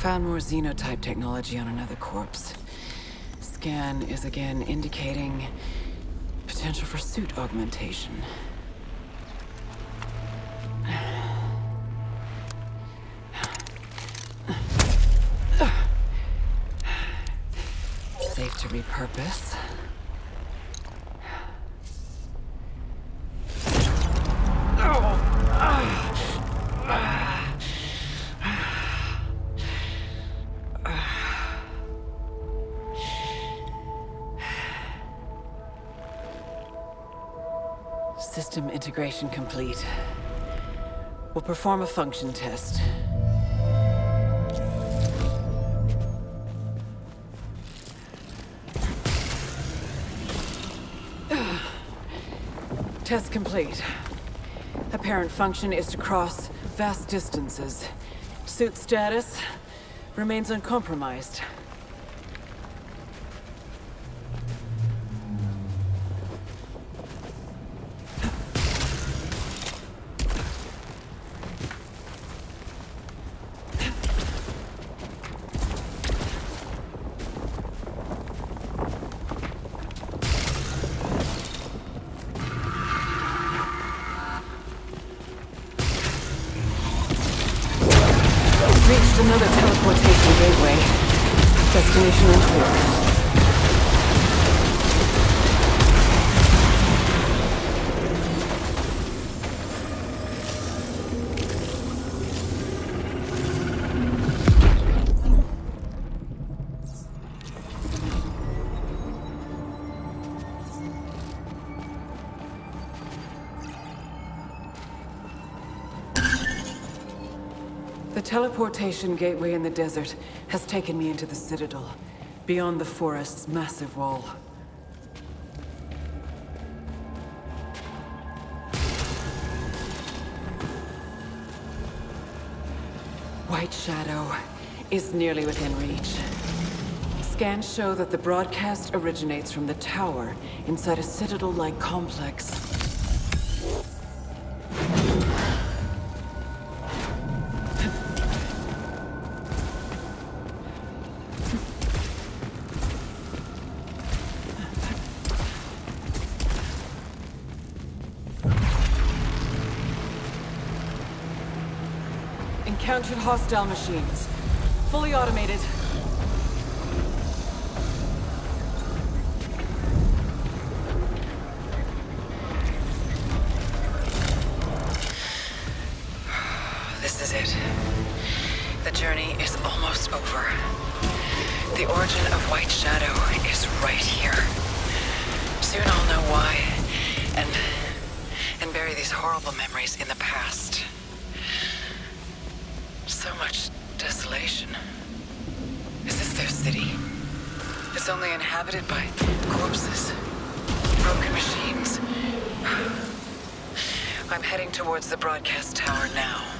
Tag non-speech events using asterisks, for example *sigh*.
Found more xenotype technology on another corpse. Scan is again indicating potential for suit augmentation. Safe to repurpose. System integration complete. We'll perform a function test. *sighs* Test complete. Apparent function is to cross vast distances. Suit status remains uncompromised. Another teleportation gateway. Destination unclear. The teleportation gateway in the desert has taken me into the Citadel, beyond the forest's massive wall. White Shadow is nearly within reach. Scans show that the broadcast originates from the tower inside a Citadel-like complex. Encountered hostile machines. Fully automated. This is it. The journey is almost over. The origin of White Shadow is right here. Soon I'll know why, and and bury these horrible memories in the past. So much desolation. Is this their city? It's only inhabited by corpses, broken machines. *sighs* I'm heading towards the broadcast tower now.